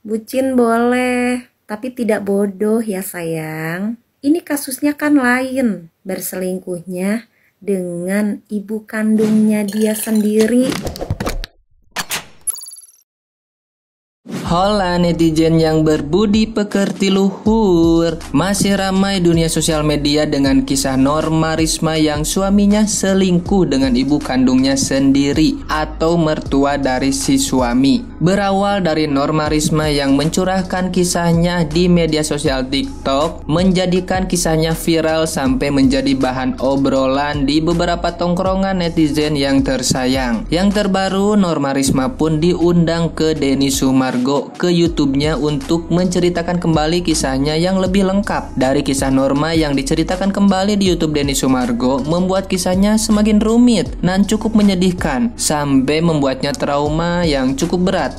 Bucin boleh, tapi tidak bodoh ya sayang. Ini kasusnya kan lain, berselingkuhnya dengan ibu kandungnya dia sendiri. Hola netizen yang berbudi pekerti luhur Masih ramai dunia sosial media dengan kisah Norma Risma yang suaminya selingkuh dengan ibu kandungnya sendiri Atau mertua dari si suami Berawal dari Norma Risma yang mencurahkan kisahnya di media sosial TikTok Menjadikan kisahnya viral sampai menjadi bahan obrolan di beberapa tongkrongan netizen yang tersayang Yang terbaru Norma Risma pun diundang ke Denny Sumargo ke YouTube-nya untuk menceritakan kembali kisahnya yang lebih lengkap. Dari kisah Norma yang diceritakan kembali di YouTube Denny Sumargo membuat kisahnya semakin rumit dan cukup menyedihkan sampai membuatnya trauma yang cukup berat.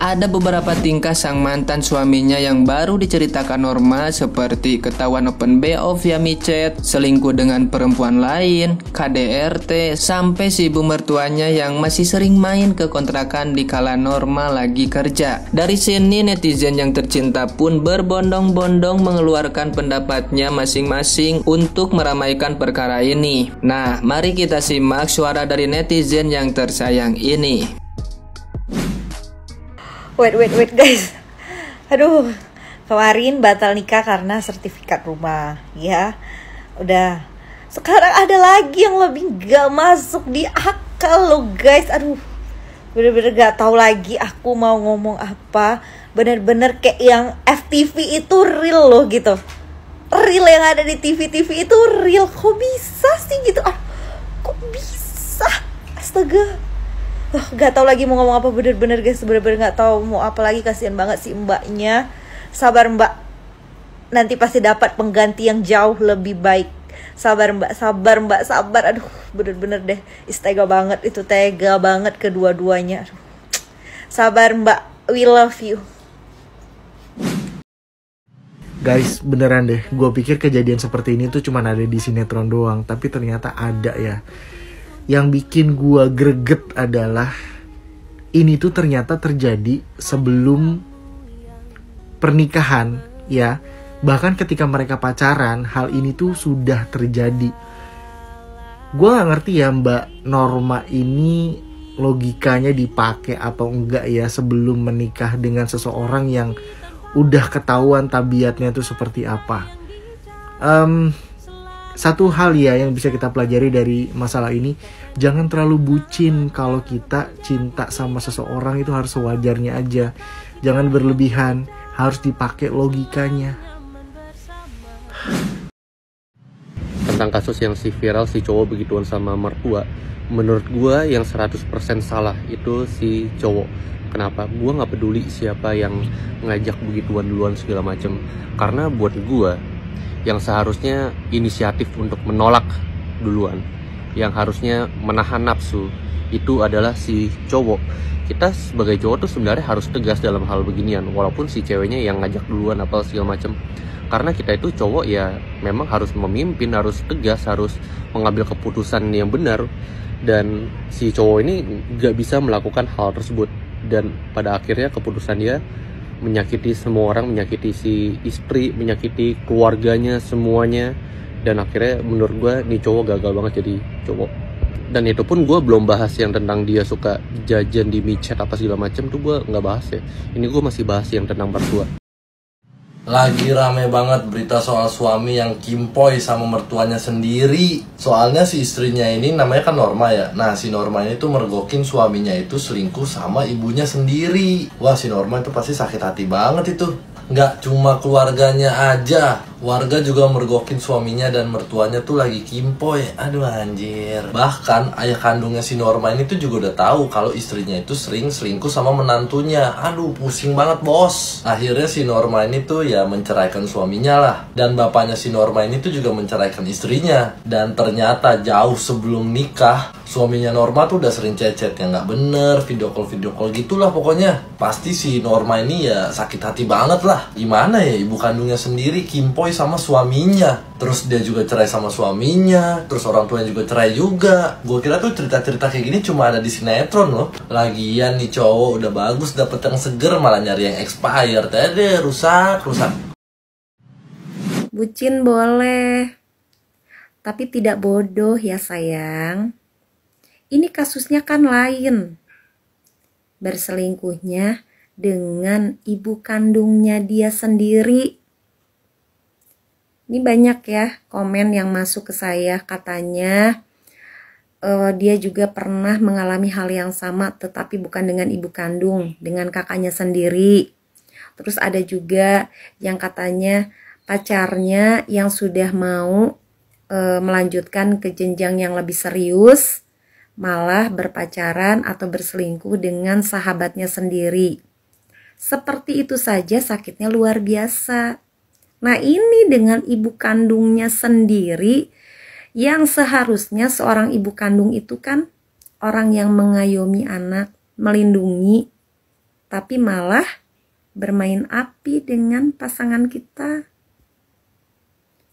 Ada beberapa tingkah sang mantan suaminya yang baru diceritakan Norma seperti ketahuan open BO via micet, selingkuh dengan perempuan lain, KDRT, sampai si ibu mertuanya yang masih sering main ke kontrakan di kala Norma lagi kerja. Dari sini netizen yang tercinta pun berbondong-bondong mengeluarkan pendapatnya masing-masing untuk meramaikan perkara ini. Nah, mari kita simak suara dari netizen yang tersayang ini wait wait wait guys. Aduh kemarin batal nikah karena sertifikat rumah ya. Udah sekarang ada lagi yang lebih gak masuk di akal lo guys. Aduh bener-bener gak tahu lagi aku mau ngomong apa. Bener-bener kayak yang FTV itu real loh gitu. Real yang ada di TV-TV itu real. Kok bisa sih gitu? Ah kok bisa? Astaga gak tau lagi mau ngomong apa bener-bener guys bener-bener gak tau mau apa lagi kasihan banget sih mbaknya. Sabar mbak. Nanti pasti dapat pengganti yang jauh lebih baik. Sabar mbak sabar mbak sabar. Aduh bener-bener deh istega banget itu tega banget kedua-duanya. Sabar mbak we love you. Guys, beneran deh, gue pikir kejadian seperti ini tuh cuma ada di sinetron doang, tapi ternyata ada ya yang bikin gua greget adalah ini tuh ternyata terjadi sebelum pernikahan ya. Bahkan ketika mereka pacaran hal ini tuh sudah terjadi. Gue gak ngerti ya mbak Norma ini logikanya dipakai atau enggak ya sebelum menikah dengan seseorang yang udah ketahuan tabiatnya tuh seperti apa. Um, satu hal ya yang bisa kita pelajari dari masalah ini jangan terlalu bucin kalau kita cinta sama seseorang itu harus sewajarnya aja. Jangan berlebihan harus dipakai logikanya. Tentang kasus yang si viral si cowok begituan sama mertua. Menurut gue yang 100% salah itu si cowok. Kenapa? Gue nggak peduli siapa yang ngajak begituan duluan segala macem. Karena buat gue yang seharusnya inisiatif untuk menolak duluan yang harusnya menahan nafsu itu adalah si cowok. Kita sebagai cowok tuh sebenarnya harus tegas dalam hal beginian walaupun si ceweknya yang ngajak duluan apa segala macam karena kita itu cowok ya memang harus memimpin harus tegas harus mengambil keputusan yang benar. Dan si cowok ini gak bisa melakukan hal tersebut. Dan pada akhirnya keputusan dia menyakiti semua orang menyakiti si istri menyakiti keluarganya semuanya. Dan akhirnya menurut gue nih cowok gagal banget jadi cowok. Dan itu pun gue belum bahas yang tentang dia suka jajan di micet apa segala macam tuh gue nggak bahas ya. Ini gue masih bahas yang tentang mertua lagi rame banget berita soal suami yang kimpoi sama mertuanya sendiri. Soalnya si istrinya ini namanya kan Norma ya. Nah si Norma ini tuh mergokin suaminya itu selingkuh sama ibunya sendiri. Wah si Norma itu pasti sakit hati banget itu. Nggak cuma keluarganya aja Warga juga mergokin suaminya dan mertuanya tuh lagi kimpoy. Aduh anjir. Bahkan ayah kandungnya si Norma ini tuh juga udah tahu kalau istrinya itu sering selingkuh sama menantunya. Aduh pusing banget bos. Akhirnya si Norma ini tuh ya menceraikan suaminya lah. Dan bapaknya si Norma ini tuh juga menceraikan istrinya. Dan ternyata jauh sebelum nikah suaminya Norma tuh udah sering cecet yang nggak bener video call video call gitulah pokoknya pasti si Norma ini ya sakit hati banget lah gimana ya ibu kandungnya sendiri kimpoy kimpoi sama suaminya. Terus dia juga cerai sama suaminya. Terus orang tuanya juga cerai juga. Gue kira tuh cerita-cerita kayak gini cuma ada di sinetron loh. Lagian nih cowok udah bagus dapet yang seger malah nyari yang expired. Tadi rusak rusak. Bucin boleh tapi tidak bodoh ya sayang. Ini kasusnya kan lain. Berselingkuhnya dengan ibu kandungnya dia sendiri ini banyak ya komen yang masuk ke saya katanya uh, dia juga pernah mengalami hal yang sama tetapi bukan dengan ibu kandung, dengan kakaknya sendiri. Terus ada juga yang katanya pacarnya yang sudah mau uh, melanjutkan ke jenjang yang lebih serius malah berpacaran atau berselingkuh dengan sahabatnya sendiri. Seperti itu saja sakitnya luar biasa. Nah, ini dengan ibu kandungnya sendiri yang seharusnya seorang ibu kandung itu kan orang yang mengayomi anak, melindungi, tapi malah bermain api dengan pasangan kita.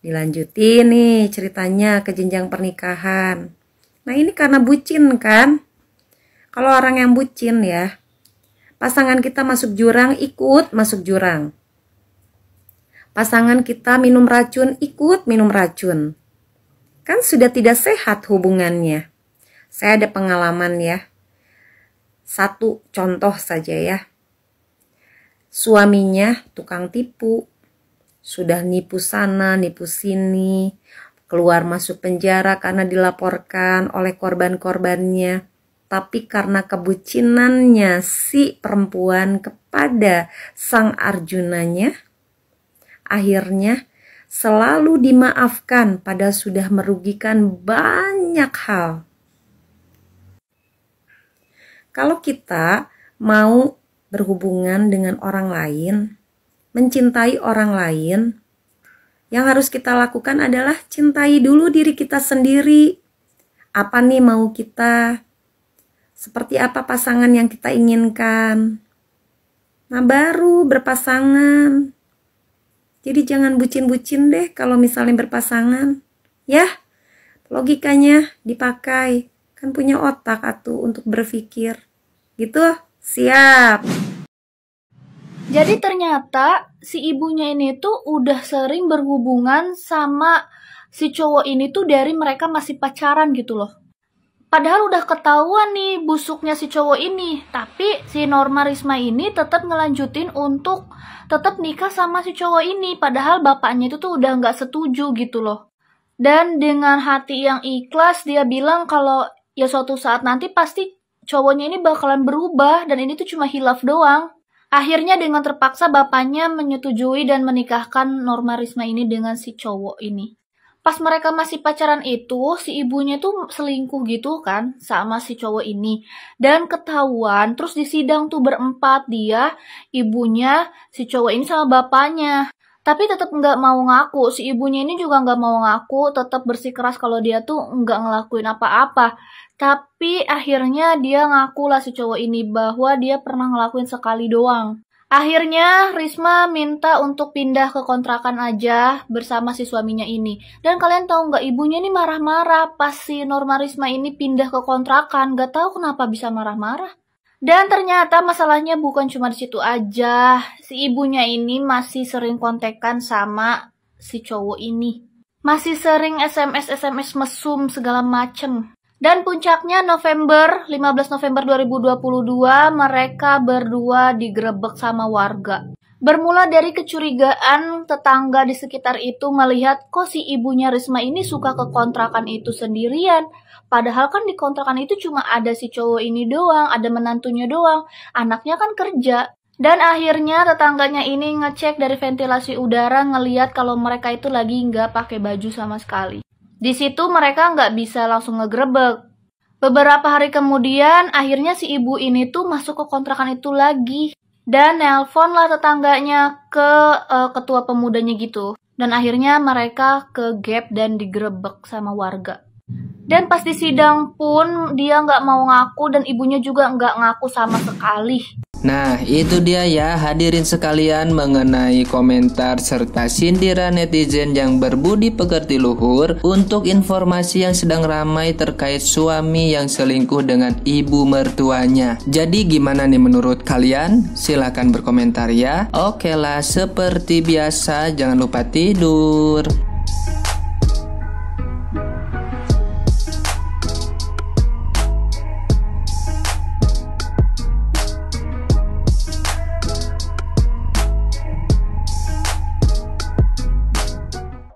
Dilanjutin nih ceritanya ke jenjang pernikahan. Nah, ini karena bucin kan? Kalau orang yang bucin ya, pasangan kita masuk jurang ikut masuk jurang pasangan kita minum racun, ikut minum racun. Kan sudah tidak sehat hubungannya. Saya ada pengalaman ya. Satu contoh saja ya. Suaminya tukang tipu. Sudah nipu sana, nipu sini. Keluar masuk penjara karena dilaporkan oleh korban-korbannya. Tapi karena kebucinannya si perempuan kepada sang Arjunanya, akhirnya selalu dimaafkan pada sudah merugikan banyak hal. Kalau kita mau berhubungan dengan orang lain, mencintai orang lain, yang harus kita lakukan adalah cintai dulu diri kita sendiri. Apa nih mau kita? Seperti apa pasangan yang kita inginkan? Nah, baru berpasangan. Jadi jangan bucin-bucin deh kalau misalnya berpasangan. Ya, logikanya dipakai. Kan punya otak atuh untuk berpikir. Gitu, siap. Jadi ternyata si ibunya ini tuh udah sering berhubungan sama si cowok ini tuh dari mereka masih pacaran gitu loh. Padahal udah ketahuan nih busuknya si cowok ini, tapi si Norma Risma ini tetap ngelanjutin untuk tetap nikah sama si cowok ini, padahal bapaknya itu tuh udah nggak setuju gitu loh. Dan dengan hati yang ikhlas dia bilang kalau ya suatu saat nanti pasti cowoknya ini bakalan berubah dan ini tuh cuma hilaf doang. Akhirnya dengan terpaksa bapaknya menyetujui dan menikahkan Norma Risma ini dengan si cowok ini pas mereka masih pacaran itu si ibunya tuh selingkuh gitu kan sama si cowok ini. Dan ketahuan terus di sidang tuh berempat dia ibunya si cowok ini sama bapaknya. Tapi tetap nggak mau ngaku. Si ibunya ini juga nggak mau ngaku tetap bersikeras kalau dia tuh nggak ngelakuin apa-apa. Tapi akhirnya dia ngaku lah si cowok ini bahwa dia pernah ngelakuin sekali doang Akhirnya Risma minta untuk pindah ke kontrakan aja bersama si suaminya ini. Dan kalian tahu nggak ibunya ini marah-marah pas si Norma Risma ini pindah ke kontrakan. Gak tahu kenapa bisa marah-marah. Dan ternyata masalahnya bukan cuma di situ aja. Si ibunya ini masih sering kontekan sama si cowok ini. Masih sering SMS-SMS mesum segala macem. Dan puncaknya November, 15 November 2022, mereka berdua digerebek sama warga. Bermula dari kecurigaan tetangga di sekitar itu melihat kok si ibunya Risma ini suka ke kontrakan itu sendirian. Padahal kan di kontrakan itu cuma ada si cowok ini doang, ada menantunya doang. Anaknya kan kerja. Dan akhirnya tetangganya ini ngecek dari ventilasi udara ngeliat kalau mereka itu lagi nggak pakai baju sama sekali. Di situ mereka nggak bisa langsung ngegrebek. Beberapa hari kemudian, akhirnya si ibu ini tuh masuk ke kontrakan itu lagi. Dan nelpon lah tetangganya ke uh, ketua pemudanya gitu. Dan akhirnya mereka ke gap dan digerebek sama warga. Dan pas di sidang pun dia nggak mau ngaku dan ibunya juga nggak ngaku sama sekali. Nah, itu dia ya hadirin sekalian mengenai komentar serta sindiran netizen yang berbudi pekerti luhur untuk informasi yang sedang ramai terkait suami yang selingkuh dengan ibu mertuanya. Jadi gimana nih menurut kalian? Silahkan berkomentar ya. Oke lah, seperti biasa jangan lupa tidur.